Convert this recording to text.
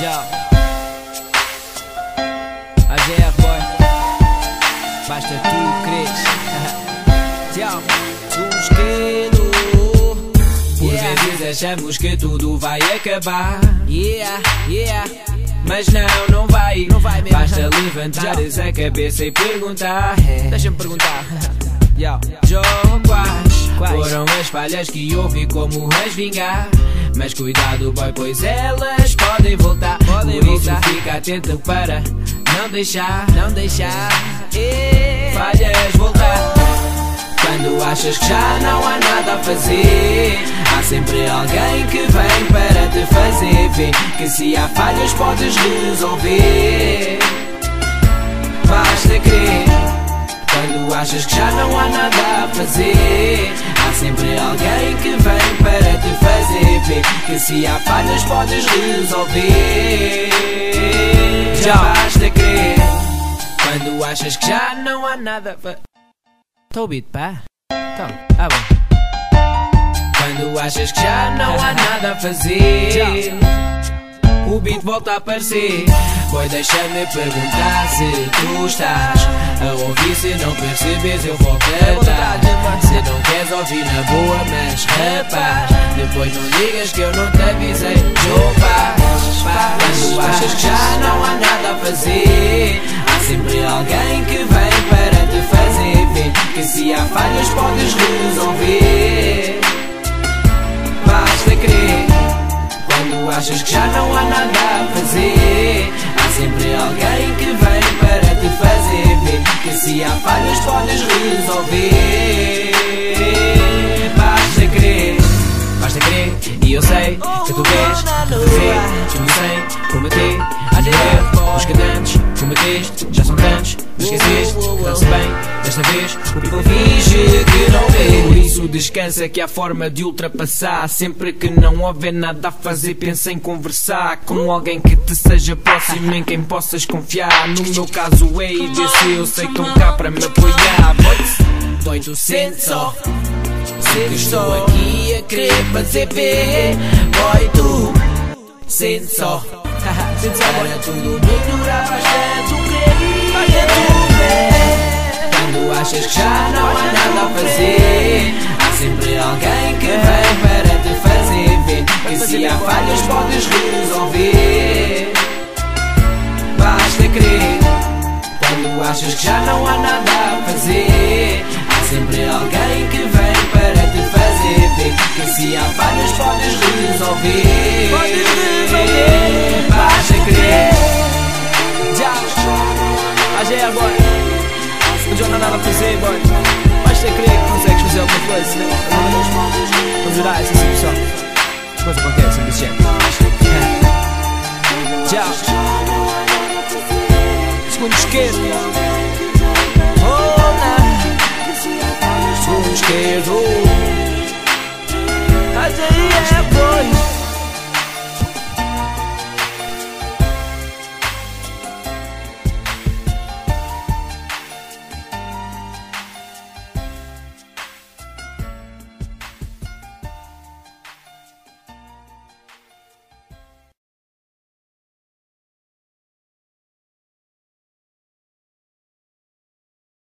Yo. AGF é boy. Basta tu creres. Tchau. Busquelo. Por yeah. vezes achamos que tudo vai acabar. Yeah, yeah. Mas não, não vai. Não vai mesmo. Basta levantares a cabeça e perguntar. Deixa-me perguntar. Yo. João as falhas que houve como as vingar? Mas cuidado, boy, pois elas podem voltar. Podem Por isso voltar. fica atento para não deixar Não deixar. Falhas voltar. Quando achas que já não há nada a fazer, há sempre alguém que vem para te fazer ver que se há falhas podes resolver. Basta crer. Quando achas que já não há nada a fazer, sempre alguém que vem para te fazer ver que se há falhas podes resolver. Já basta crer. Quando achas que já não há nada a fazer. Tô beat, pá. Então, ah bom. Quando achas que já não há nada a fazer O beat volta a aparecer Boy, deixa-me perguntar se tu estás A ouvir se não percebes eu vou cantar Se não queres ouvir na boa, mas rapaz Depois não digas que eu não te avisei. Paz Quando achas que já não há nada a fazer? Há sempre alguém que vem para te fazer ver Que se há falhas podes resolver. Basta crer. Quando achas que já não há nada a fazer Há sempre alguém que vem para te fazer ver Que se há falhas podes resolver Basta crer Basta crer e eu sei que tu queres rever Eu não sei prometer Morrer, os cadantes prometeste Já são tantos, esqueceste Está-se bem, desta vez o people finge descansa que há forma de ultrapassar. Sempre que não houver nada a fazer Pensa em conversar com alguém que te seja próximo Em quem possas confiar. No meu caso é IDC Eu sei que estão cá para me apoiar. Boy, Dói tu sente só Sei que estou aqui a querer fazer ver Boy, tu só, boy. Para tudo melhorar bastante crer Bastante crer Quando achas que já não há nada a fazer crer Quando achas que já não há nada a fazer Há sempre alguém que vem para te fazer ver Que se há falhas podes resolver. Podes resolver. Basta crer. Já, ah, já é boy. O já não há nada a fazer, boy. Basta crer que consegues fazer alguma coisa. Né? Vamos virar essa situação. Coisas acontece, um bicho Tchau não esqueço. Oh, não. Tu esquerdo. esqueço. Mas aí é.